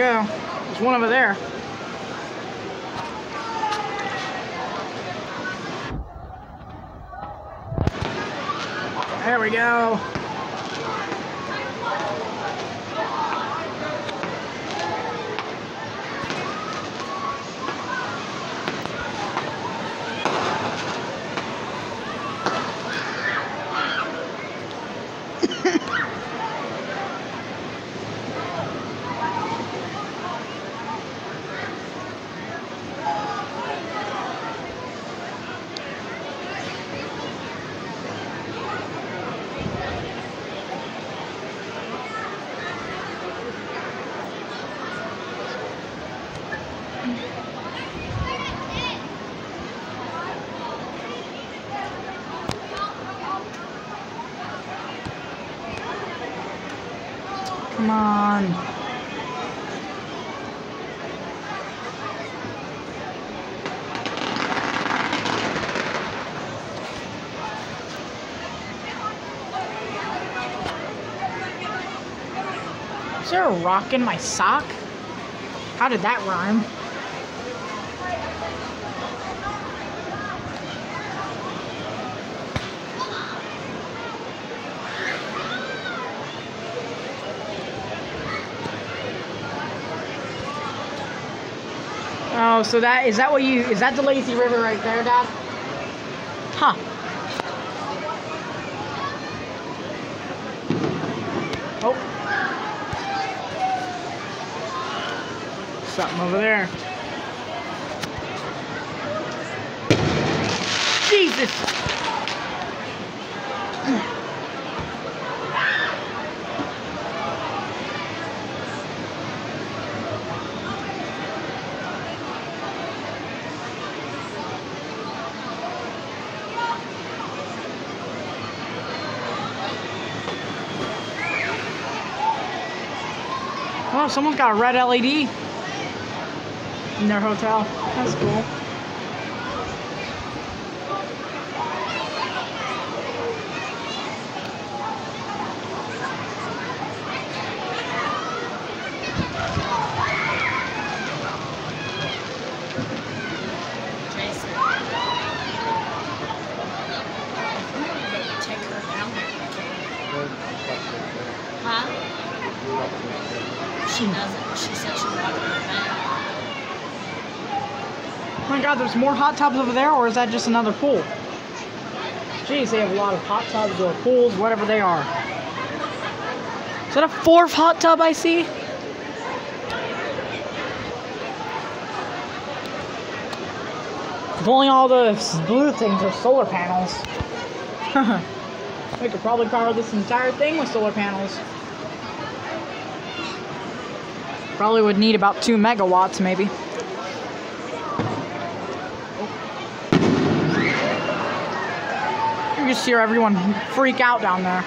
go. There's one over there. There we go. Come on. Is there a rock in my sock? How did that rhyme? Oh, so that is that what you is that the lazy river right there, Dad? Huh. Oh. Something over there. Jesus! Oh, someone's got a red LED in their hotel. That's cool. Jason. Take her down there. Huh? She doesn't. She said she in the. Oh my god, there's more hot tubs over there, or is that just another pool? Jeez, they have a lot of hot tubs or pools, whatever they are. Is that a fourth hot tub I see? If only all the blue things are solar panels. we could probably power this entire thing with solar panels. Probably would need about two megawatts, maybe. You just hear everyone freak out down there.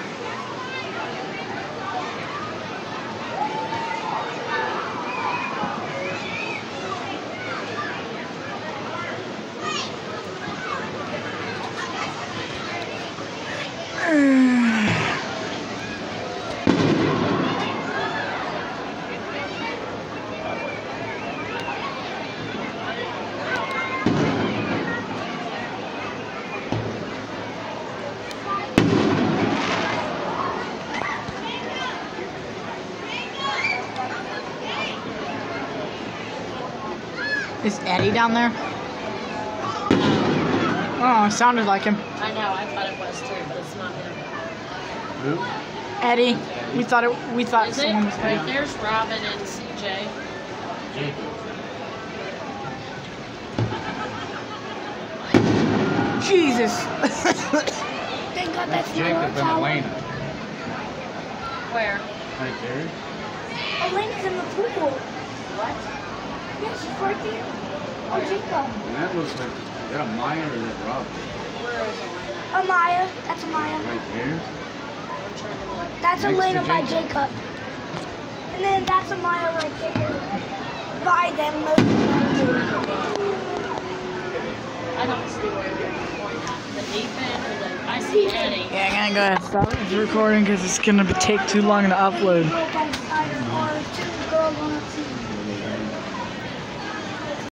Is Eddie down there? Oh, it sounded like him. I know. I thought it was too, but it's not him. Who? Eddie. We thought it. We thought Is it? someone was Right there's Robin and CJ. Jacob. Jesus. Thank God That's that's Jacob and our Elena. Where? Right there. Elena's in the pool. What? Yeah, she's right there. And that looks like, is that a Maya or is that Rob? Where is Elena? Amaya. That's Amaya. Right there? I'm trying to look. That's Next to Elena by Jacob. Jacob. And then that's Amaya right there. By them. I don't see where you're pointing at. The Ethan or the. I see Eddie. Yeah, I'm gonna go ahead and stop the recording because it's gonna be- take too long to upload. two.